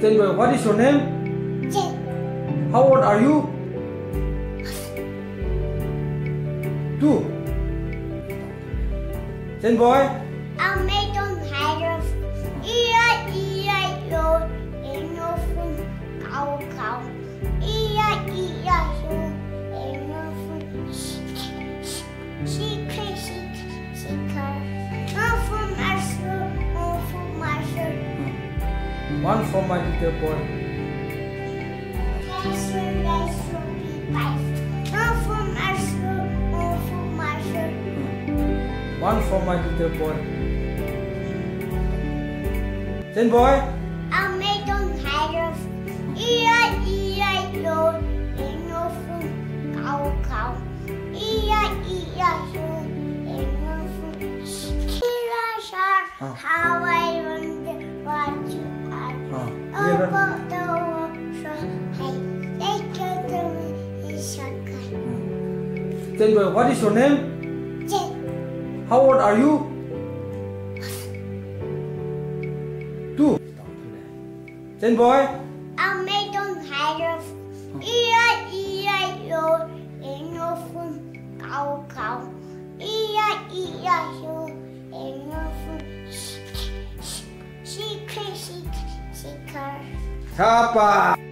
Zaneboy, what is your name? Jen. How old are you? Two. Zaneboy, Ông mê tôn hải rồi Ia ia yo Eno phun Cầu cầu Ia ia yo Eno phun Sikre sik Sikar Nó one for my little boy. Lesu lesu Pipai Nó phun masu Nó phun masu One for my little boy. Zaneboy, Ông mê tôn hải rồi Ia ia yo Eno phun Cầu cầu Ia ia yo Eno phun Kira sa Ah. Hawaii Isakai Zaneboy, what is your name? Jen How old are you? Two. Zaneboy, Ông Rapaz!